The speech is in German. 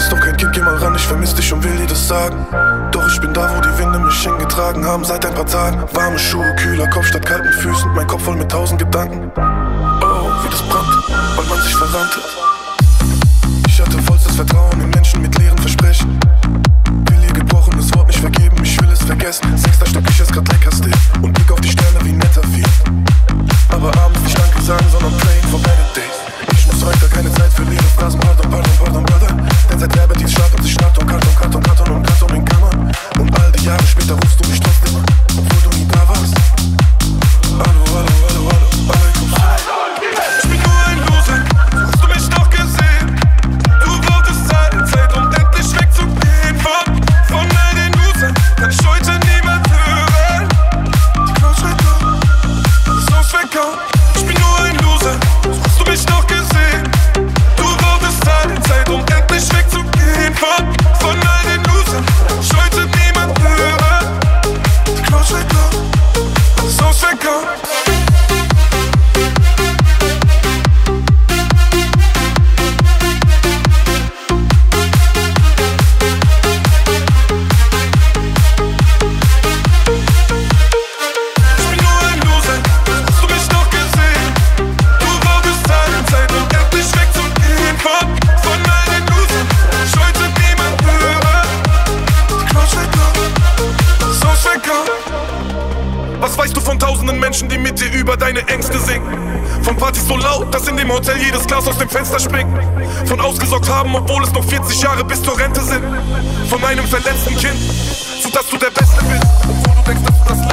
bist doch kein Kind, geh mal ran, ich vermiss dich und will dir das sagen. Doch ich bin da, wo die Winde mich hingetragen haben seit ein paar Tagen. Warme Schuhe, kühler Kopf statt kalten Füßen, mein Kopf voll mit tausend Gedanken. Oh, wie das brannt, weil man sich verrannte. Ich hatte vollstes Vertrauen in Menschen mit leeren Versprechen. Ich bin nur ein Loser, hast du mich doch Du von tausenden Menschen, die mit dir über deine Ängste singen? Von Partys so laut, dass in dem Hotel jedes Glas aus dem Fenster springt. Von ausgesorgt haben, obwohl es noch 40 Jahre bis zur Rente sind. Von einem verletzten Kind, zu dass du der Beste bist, obwohl du denkst, dass du das